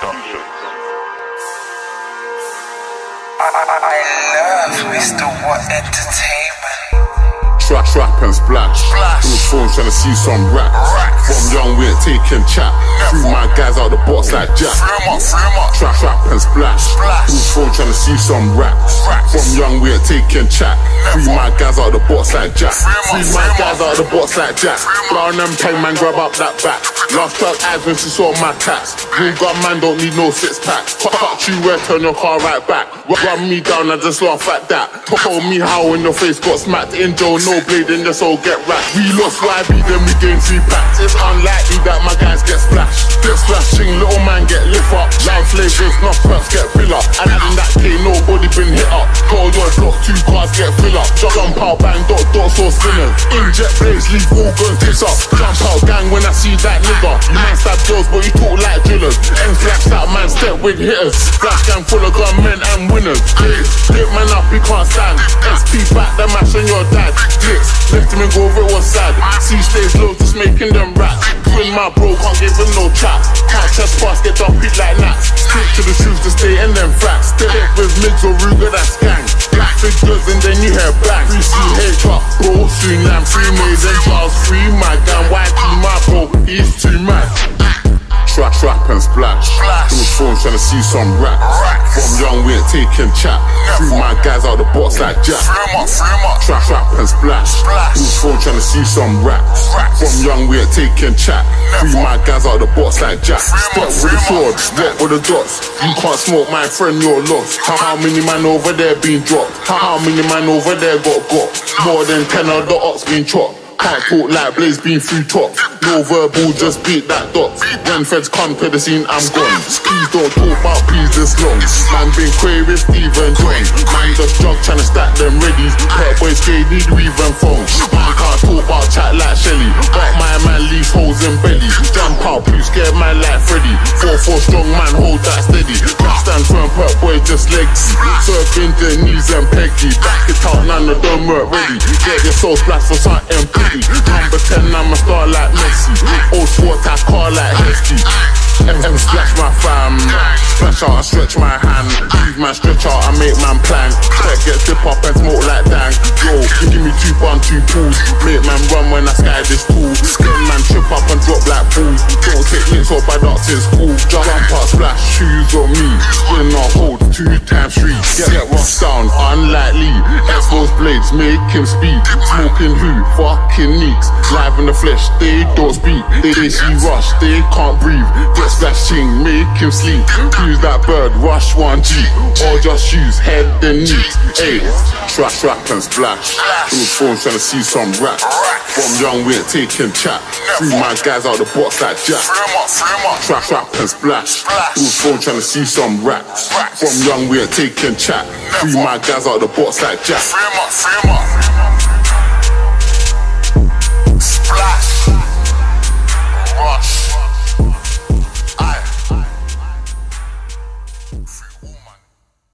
I, love Mr. Entertainment. Trap, trap and splash. trying to see some racks. From young we're taking my guys out the box like Jack. Trap, trap and splash. trying to see some racks. From young we're taking. Free my guys out the box like Jack. My guys out the box like Jack. Brown and pay man grab up that back. Last track eyes when she saw my tats. Real gun man don't need no six packs. Touch you where turn your car right back. Run me down, I just laugh at that. Told me how in your face got smacked in Joe, no blade in your soul get wrapped. We lost YB, then we gained three packs. It's unlikely that my guys get splashed. Get splashing, little man get lift up. Loud flavors, enough perks get fill up. And in that K, nobody been hit up. Call your two cars get fill up. Jump out, bang, dot, dot, so sinners. Inject blades, leave all guns tips up. Jump out, gang when I see that nigga. Man stab girls, but you talk like drillers. And slaps that man step with hitters. Flash gang full of gunmen and winners. Hit man up, he can't stand. SP back, the mash on your dad. Flicks, left him and go over it was sad. C stays low, just making them rap. Twin my bro, can't give him no chat. Can't chest pass, get up hit like gnats. Stick to the shoes to stay in them facts. Step with Migs or Ruger, that's gang. And then you hear bang. 3CH up, bro, soon I'm free maids and Charles free my gun. Trap, and splash. Splash. On the phone trying to see some rap. Racks. From young we ain't taking chat. Threw my guys out the box like Jack. Free 'em up, free 'em up. Trap, trap and splash. Splash. On the phone trying to see some. Racks. From young we ain't taking chat. Threw my guys out the box like Jack. Step with the sword, step with the dots. You can't smoke, my friend, you're lost. How, how many man over there been dropped? How, how many man over there got got? More than ten of the ox been chopped. Can't talk like Blaze been through top. No verbal, just beat that dot. When feds come to the scene, I'm gone. Please don't talk about peas this long. Man been queer with Stephen John. Man just jog trying to stack them ready. Pet boys gay need weave and phone. Man can't talk about chat like Shelly. Just legsy. Surfing the knees and peggy. Back it out, none of them weren't ready. Get your soul splashed for something pretty. Number 10, I'm a star like Messi. Old sport, I call like Heskey. M, splash my fam. Splash out, I stretch my hand. Leave man stretch out, I make man plan. Check, get dip up and smoke like dang. Yo, give me two bun, two pools. Make man run when I sky this pool. Skin man trip up and drop like fools. Don't take links up by dots in school. Jump out, splash, shoes on me. Two times three. Get, rough down, unlikely. Exposed blades, make him speak. Smoking who? Fucking neeks. Live in the flesh, they don't speak. They, they see rush, they can't breathe. Get splashing, make him sleep. Use that bird, rush one G. Or just use head and knees. Hey, trap, trap and splash. On the phone trying to see some rap. From young we ain't taking chat. Threw my guys out the box like Jack. Free 'em up, free 'em up. Trap, trap and splash. On the phone trying to see some. Racks. From young we ain't taking chat. Threw my guys out the box like Jack. Free 'em up, free 'em up.